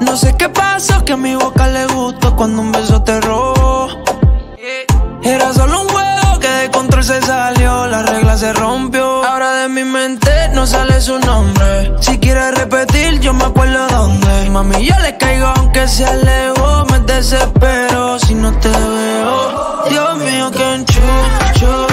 No sé qué pasó, que a mi boca le gustó cuando un beso te robó. Era solo un juego que de control se salió, la regla se rompió. Ahora de mi mente no sale su nombre. Si quieres repetir, yo me acuerdo dónde. Mami, yo le caigo aunque sea lejos. Me desespero si no te veo. Dios mío, que enchucho,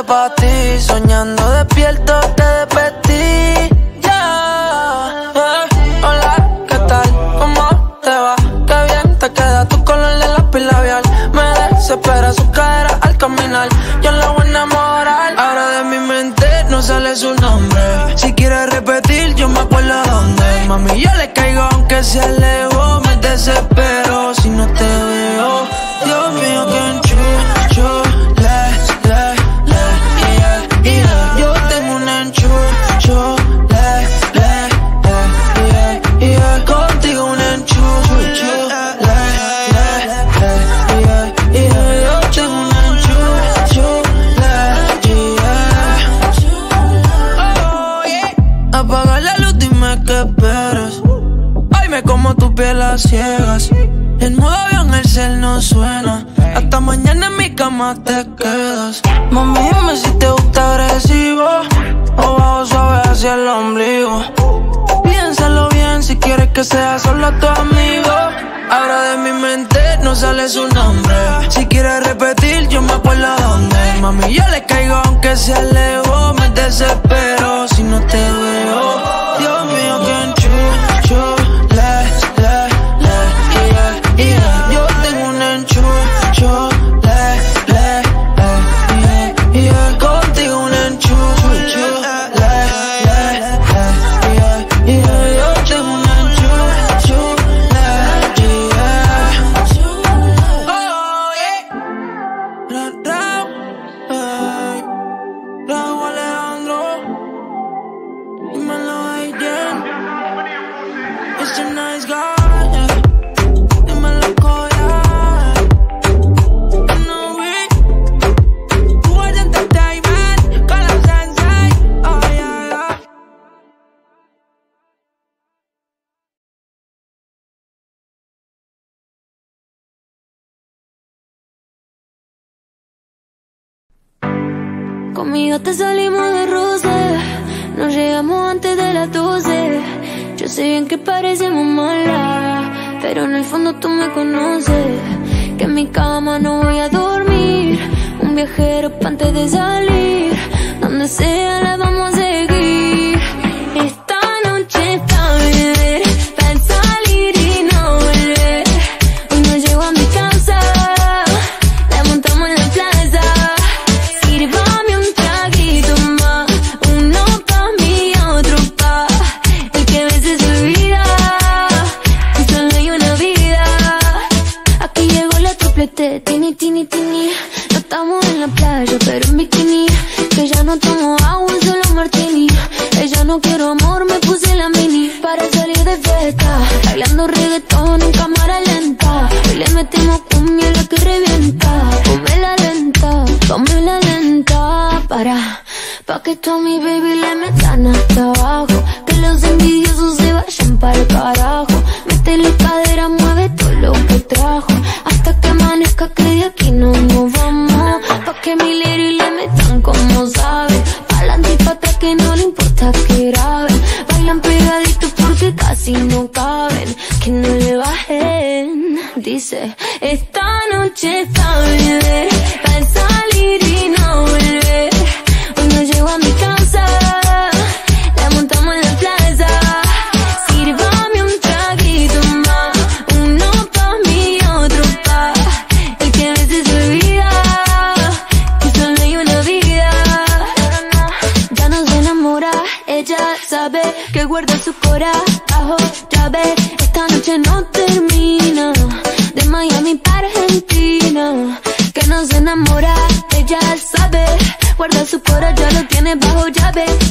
Soñando despierto te despertí. Ya, eh. Hola, ¿qué tal? ¿Cómo te va? Qué bien te queda tu color de lápiz labial. Me desespera su cara al caminar. Yo la voy a enamorar. Ahora de mi mente no sale su nombre. Si quieres repetir, yo me acuerdo dónde. Mami, yo le caigo aunque sea lejos. Me desespero no suena. Hasta mañana en mi cama te quedas. Mami, dime si te gusta agresivo. O bajo suave hacia el ombligo. Piénsalo bien si quieres que sea solo tu amigo. Ahora de mi mente no sale su nombre. Si quieres repetir, yo me acuerdo dónde. Mami, yo le caigo aunque sea lejos. Me desespero si no te veo. Dios mío, que enchucho. Yeah. Dímelo, Koya. Sé bien que parecemos malas, pero en el fondo tú me conoces. Que en mi cama no voy a dormir, un viajero pa' antes de salir. Donde sea la vamos tini, tini. No estamos en la playa, pero en bikini. Que ya no tomo agua, solo martini. Ella no quiero amor, me puse la mini para salir de fiesta. Bailando reggaetón en cámara lenta. Hoy le metemos cumbia la que revienta. Ponme la lenta, ponme la lenta para. Pa' que tú a mi baby le metan hasta abajo. Que los envidiosos se vayan para el carajo. Métele cadera, mueve todo lo que trajo. Hasta que amanezca que de aquí no nos vamos. Pa' que mi lady le metan como saben. Pa'lante y pa' atrás que no le importa que graben. Bailan pegaditos porque casi no caben. Que no le bajen. Dice, esta noche está. Guarda su cora, ya lo tiene bajo llave.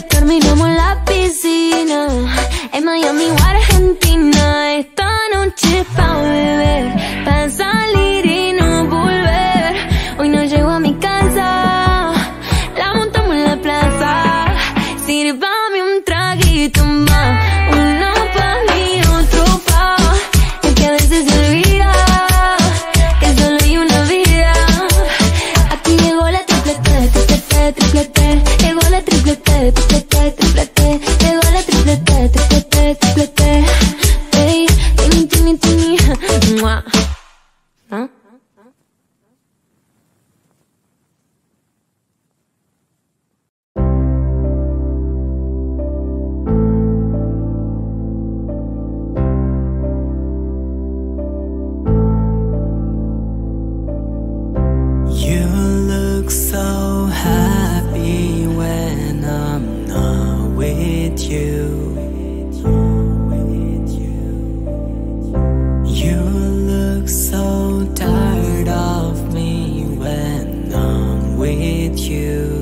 so happy when I'm not with you. You look so tired of me when I'm with you.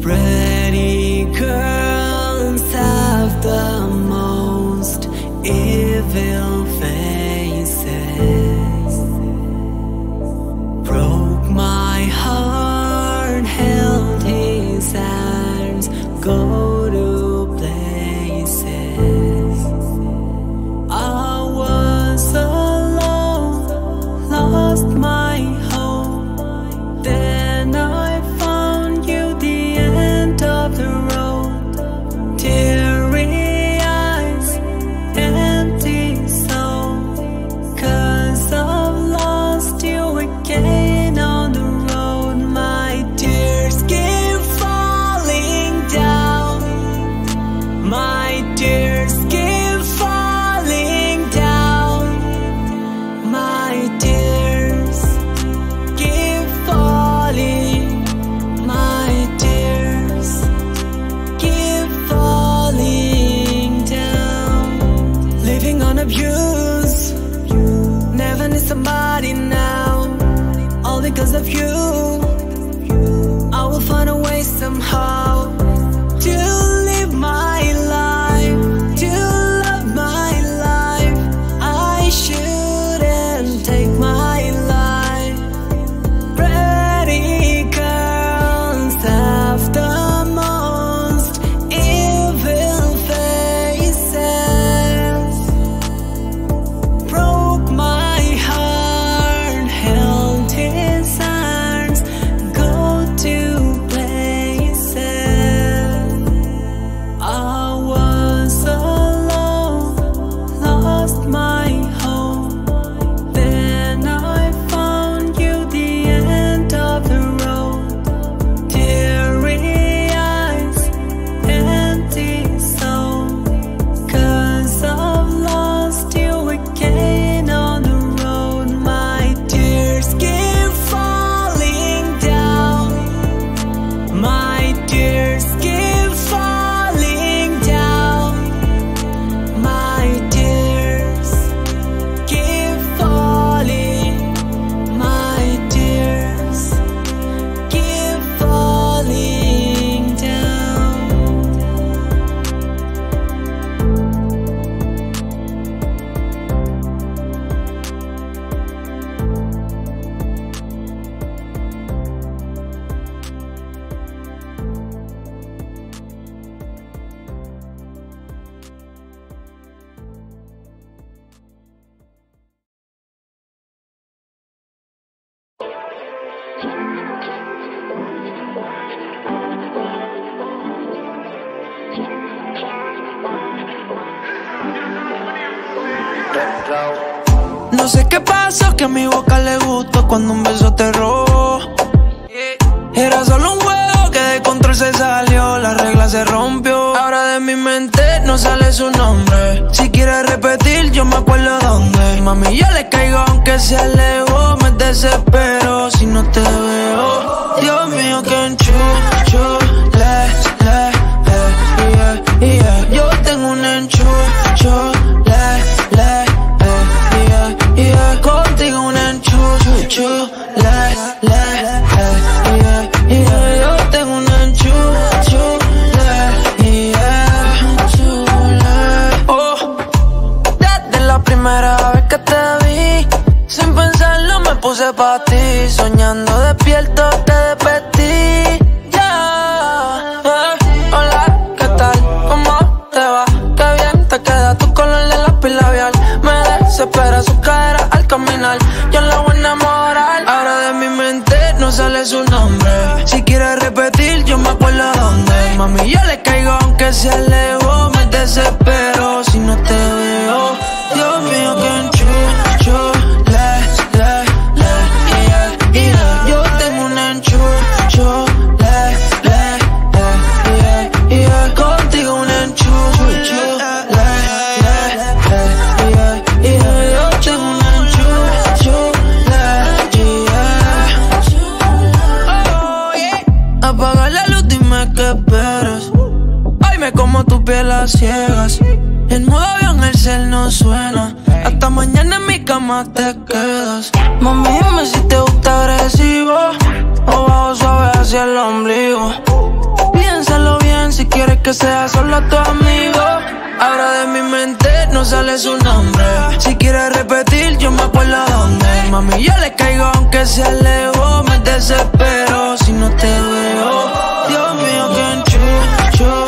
Pretty girls have the most evil faces. abuse Never need somebody now. All because of you. I will find a way somehow. No sé qué pasó que a mi boca le gustó cuando un beso te robó. Era solo un juego que de control se salió, la regla se rompió. Ahora de mi mente no sale su nombre. Si quieres repetir, yo me acuerdo dónde. Mami, yo le caigo aunque se alejó, me desespero si no te veo. Dios mío, que enchucho. Cierto te despedí. Ya. Eh, Hola, ¿qué tal? ¿Cómo te va? Qué bien te queda tu color de lápiz labial. Me desespera su cara al caminar. Yo la voy a enamorar. Ahora de mi mente no sale su nombre. Si quieres repetir, yo me acuerdo dónde. Mami, yo le caigo aunque se alejó. Me desespero Hasta mañana en mi cama te quedas. Mami, dime si te gusta agresivo. O bajo suave hacia el ombligo. Piénsalo bien si quieres que sea solo tu amigo. Ahora de mi mente no sale su nombre. Si quieres repetir, yo me acuerdo dónde. Mami, yo le caigo aunque se lejos. Me desespero si no te veo. Dios mío, que enchucho.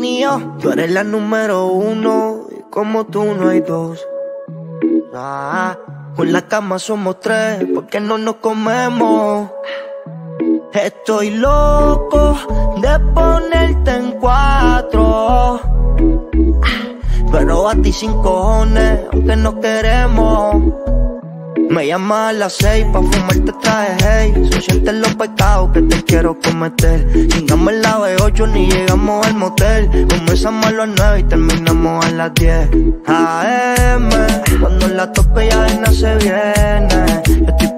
Mío, tú eres la número uno y como tú no hay dos. Ah, con la cama somos tres, porque no nos comemos. Estoy loco de ponerte en cuatro. Pero a ti sin cojones, aunque no queremos. Me llama a las seis pa' fumarte traje, hey. Son siete los pecados que te quiero cometer. Chingamos la B8 ni llegamos al motel. Comenzamos a las nueve y terminamos a las 10 AM, cuando la tope ya de se viene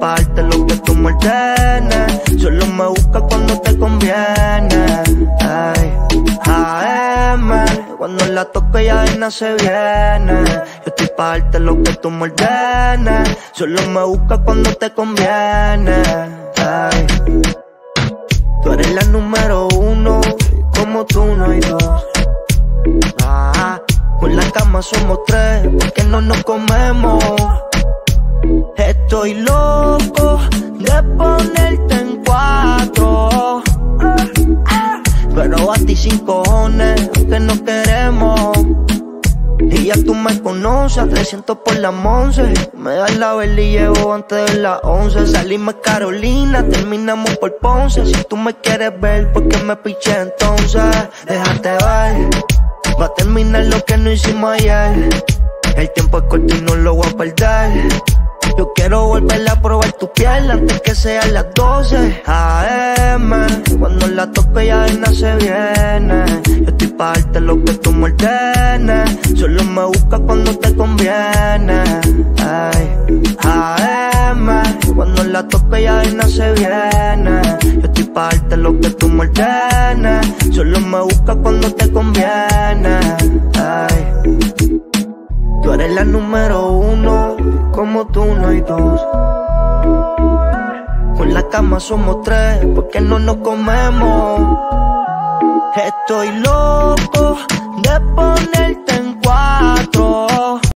pa' lo que tú me ordenes Solo me busca cuando te conviene. Ay. AM, cuando la toque ya de se viene. Yo estoy pa' lo que tú me ordenes Solo me busca cuando te conviene. Tú eres la número uno como tú no hay dos. Ah, Con la cama somos tres porque no nos comemos Estoy loco de ponerte en cuatro pero a ti sin cojones, aunque no queremos. Y ya tú me conoces, 300 por la once. Me das la vela y llevo antes de las 11. Salimos Carolina, terminamos por Ponce. Si tú me quieres ver, ¿por qué me piché entonces? Déjate ver, va a terminar lo que no hicimos ayer. El tiempo es corto y no lo voy a perder. Yo quiero volver a probar tu piel antes que sean las 12 AM, cuando la tope ya de se viene. Yo estoy pa' darte lo que tú me ordenes. Solo me busca cuando te conviene. Ay. AM, cuando la tope ya de se viene. Yo estoy pa' darte lo que tú me ordenes. Solo me busca cuando te conviene. Ay. Tú eres la número uno, como tú no hay dos. Con la cama somos tres, porque no nos comemos. Estoy loco de poner